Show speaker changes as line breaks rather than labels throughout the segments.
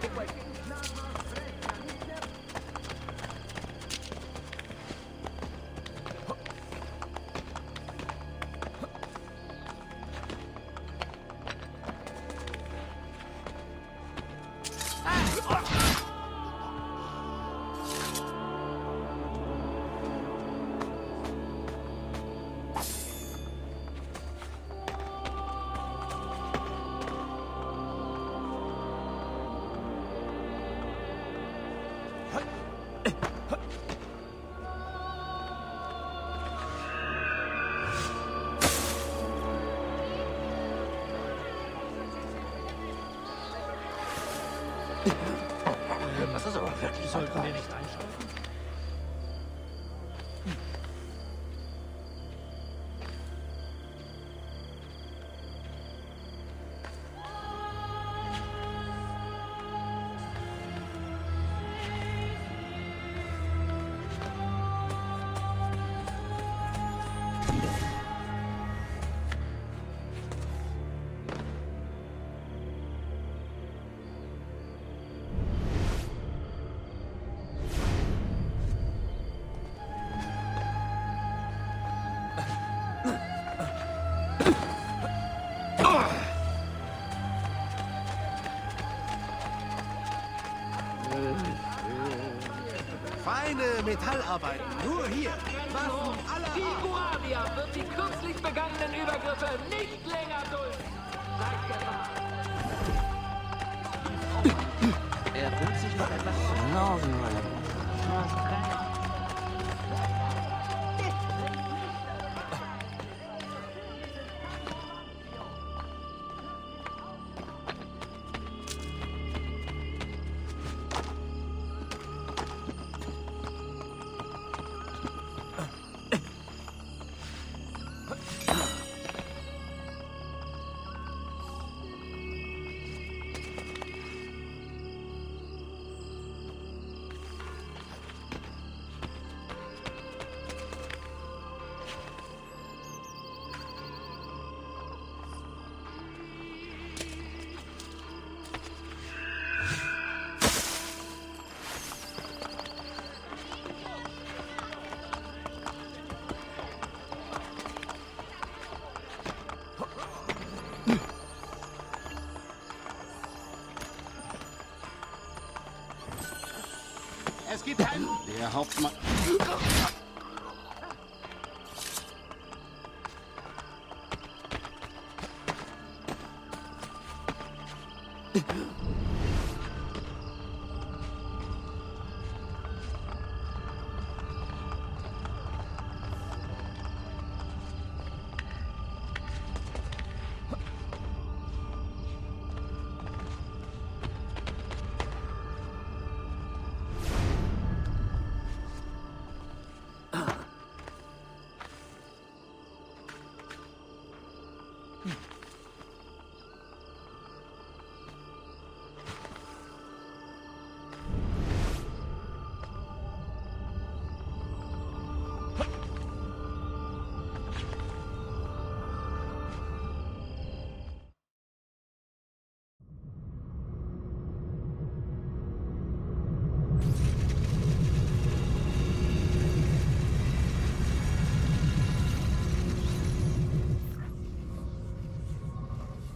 Das ist aber
Sollten wir nicht
Feine Metallarbeiten, nur hier. Waffen aller
Die
Art.
Guardia wird die kürzlich begangenen Übergriffe nicht länger dulden. Seid
Der Hauptmann.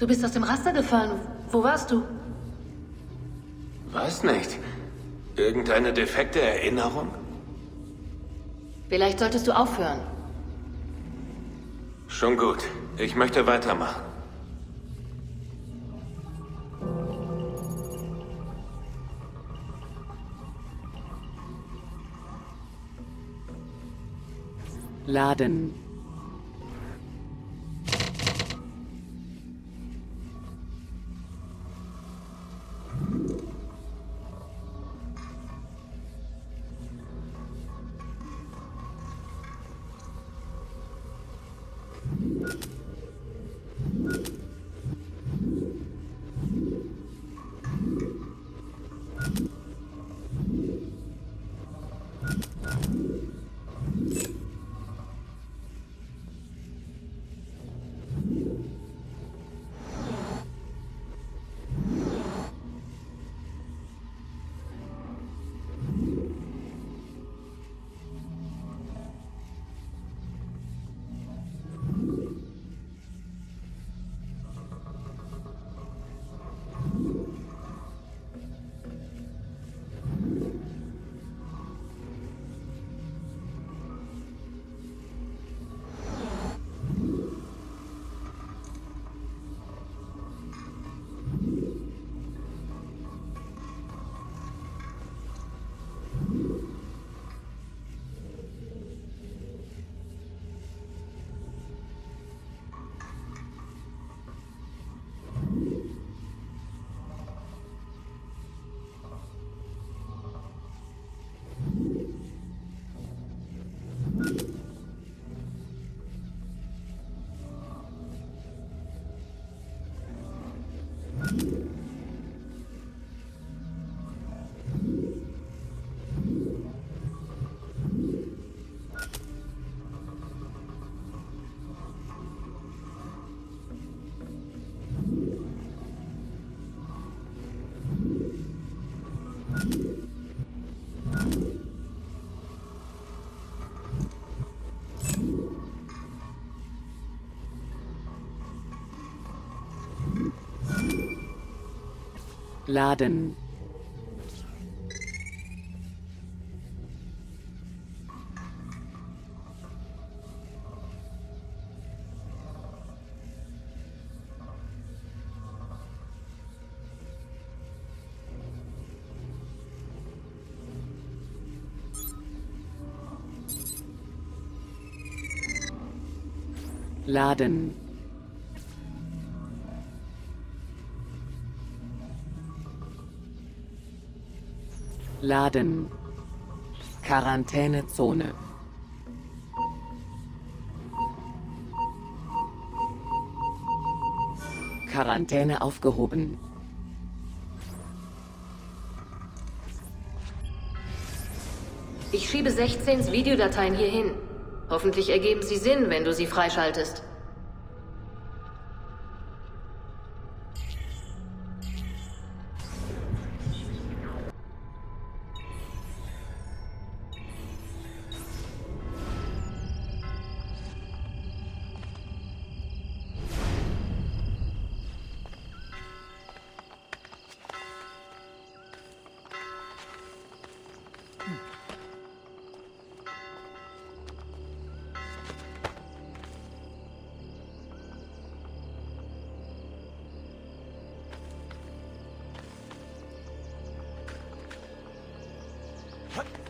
Du bist aus dem Raster gefallen. Wo warst du?
Weiß nicht. Irgendeine defekte Erinnerung?
Vielleicht solltest du aufhören.
Schon gut. Ich möchte weitermachen.
Laden. Yeah. Laden. Laden. Laden. Quarantänezone. Quarantäne aufgehoben.
Ich schiebe 16 Videodateien hier hin. Hoffentlich ergeben sie Sinn, wenn du sie freischaltest.
は。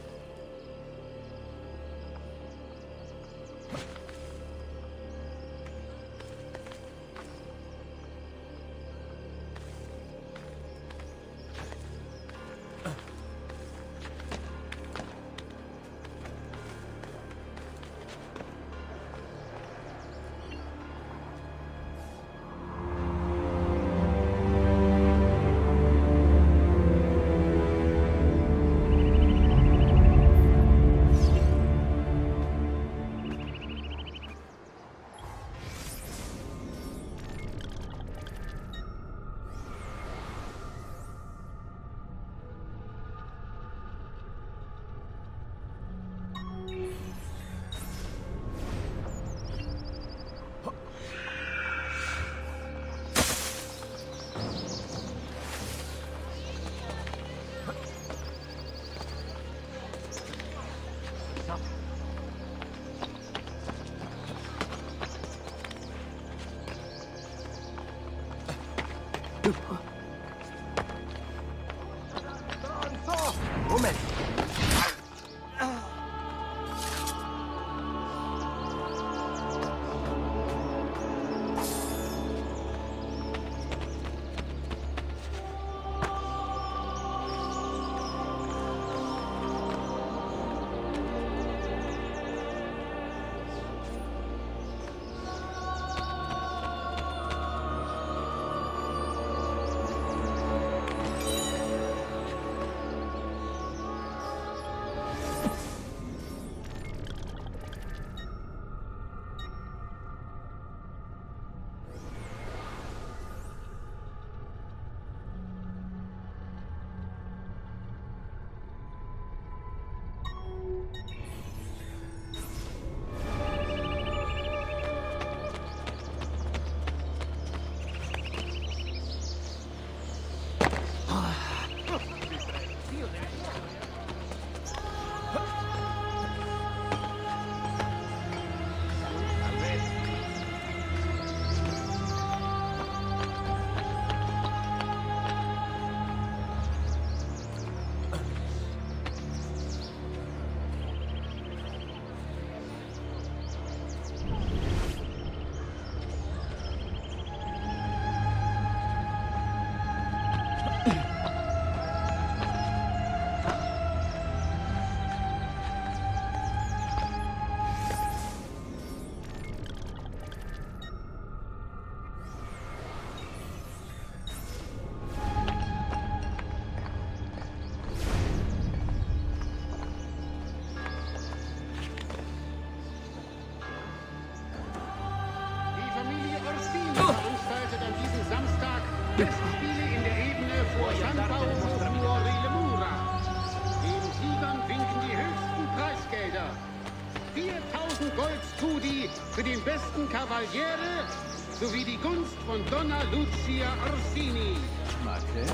Von Donna Lucia Orsini.
Macke?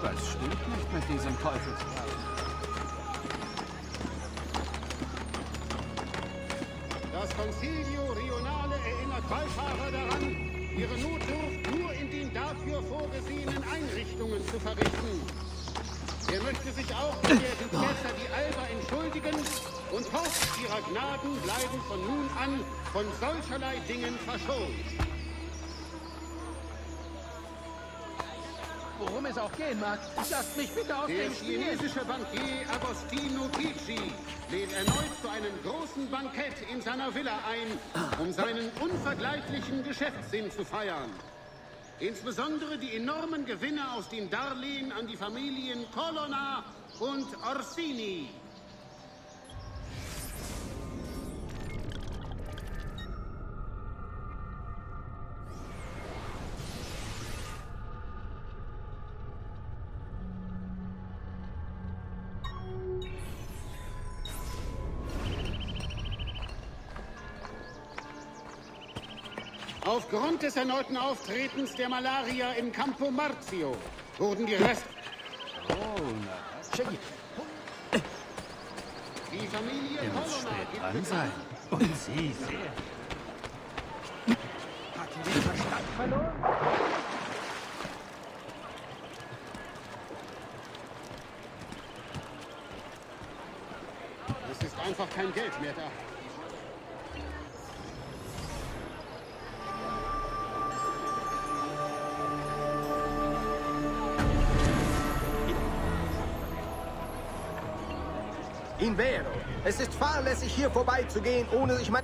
Was stimmt nicht mit diesem Teufelskerl?
Das Concilio Rionale erinnert Wallfahrer daran, ihre Notdurft nur in den dafür vorgesehenen Einrichtungen zu verrichten. Er möchte sich auch bei der Duchessa die Alba entschuldigen und hofft, ihrer Gnaden bleiben von nun an von solcherlei Dingen verschont.
Es auch gehen mag, lasst mich bitte aus
Der
dem Spiel.
chinesische Bankier Agostino Ticci lädt erneut zu einem großen Bankett in seiner Villa ein, um seinen unvergleichlichen Geschäftssinn zu feiern. Insbesondere die enormen Gewinne aus den Darlehen an die Familien Colonna und Orsini. Aufgrund des erneuten Auftretens der Malaria im Campo Marzio wurden die Rest...
Oh, na, das
Die Familie
müsst
Colonna
spät dran sein. Und Sie sehr. Hat sie den Verstand verloren?
Es ist einfach kein Geld mehr da.
In Vero. Es ist fahrlässig, hier vorbeizugehen, ohne sich mein...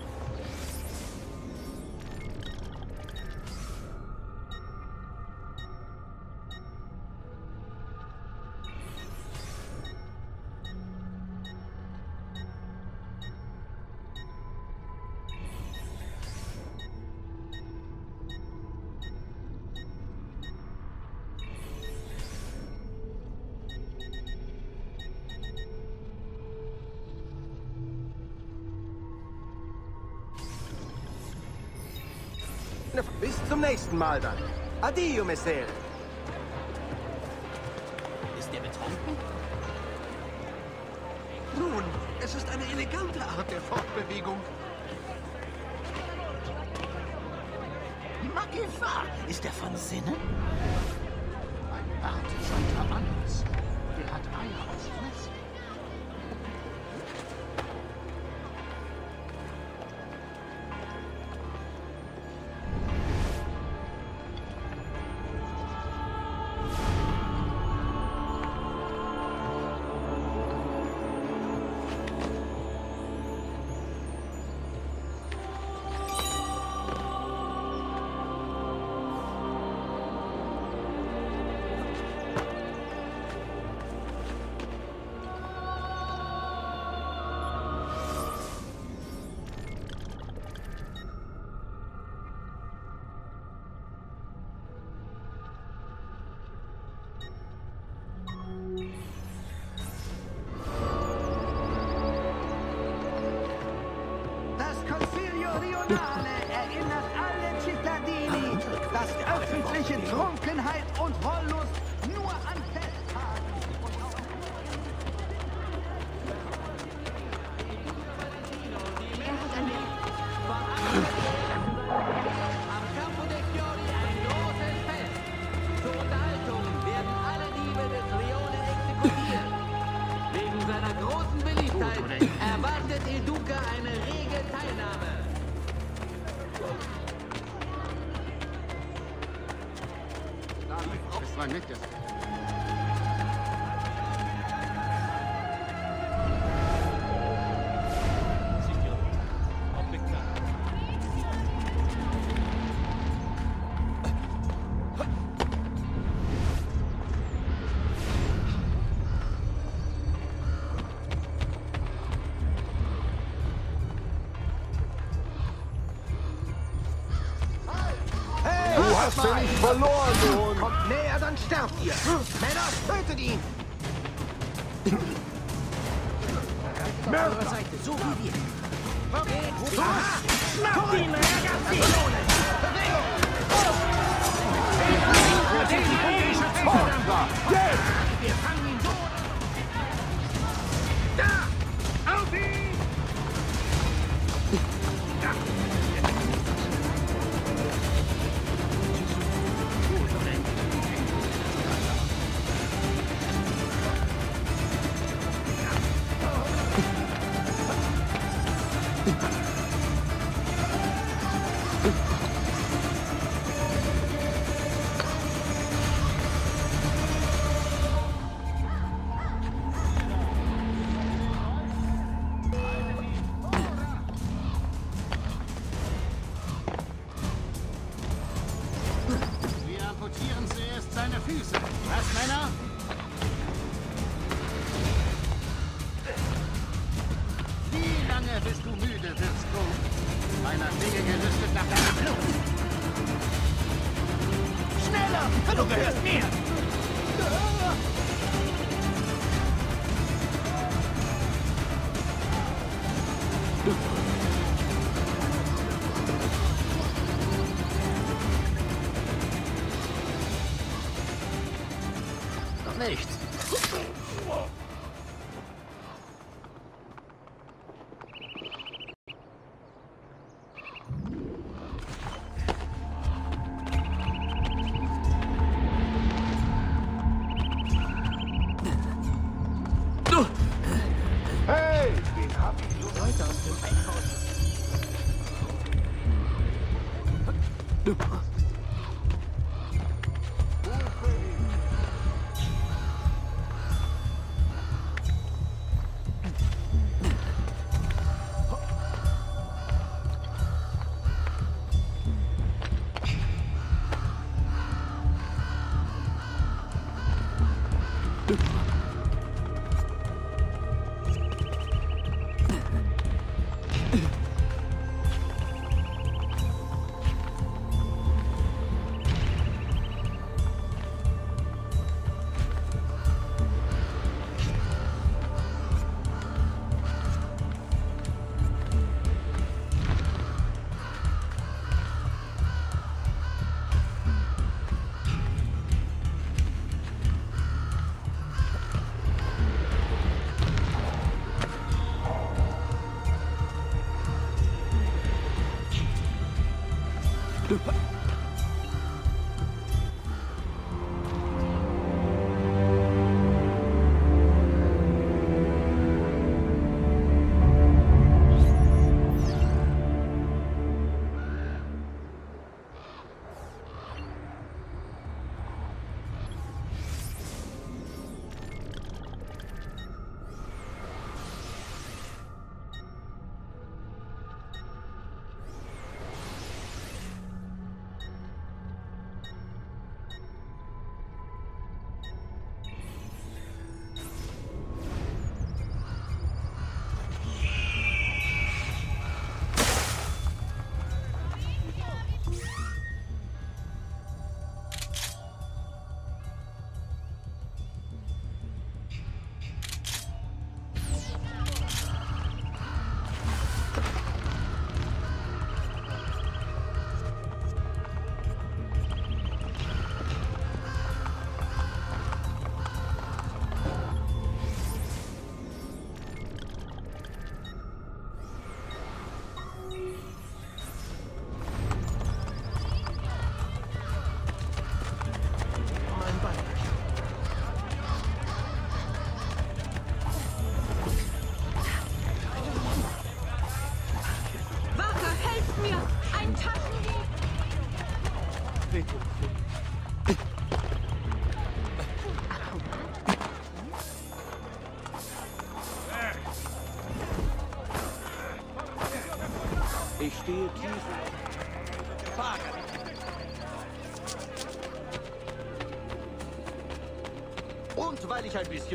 zum nächsten Mal dann. Addio, Messere.
Ist der betrunken? Nun, es ist eine elegante Art der Fortbewegung. Magifa! Ist er von Sinnen? Ein artisanter Mannes. Der hat Eier aus Fleisch.
Erwartet Il Duca eine rege Teilnahme.
Es war nett, dass...
Zeit verloren. Kommt näher, dann sterbt ihr. Männer, tötet ihn. Mörder.
So wie wir.
Los! Schnappt ihn, Ragazzi!
Bewegung!
Wir fangen leicht.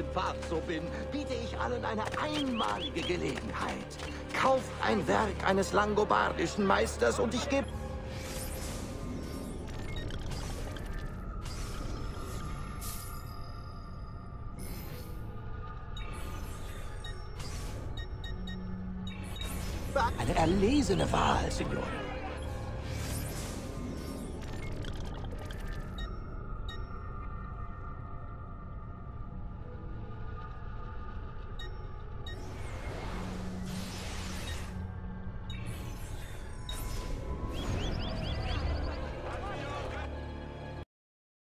bisschen so bin, biete ich allen eine einmalige Gelegenheit. Kauft ein Werk eines langobardischen Meisters und ich gebe... Eine erlesene Wahl, Signore.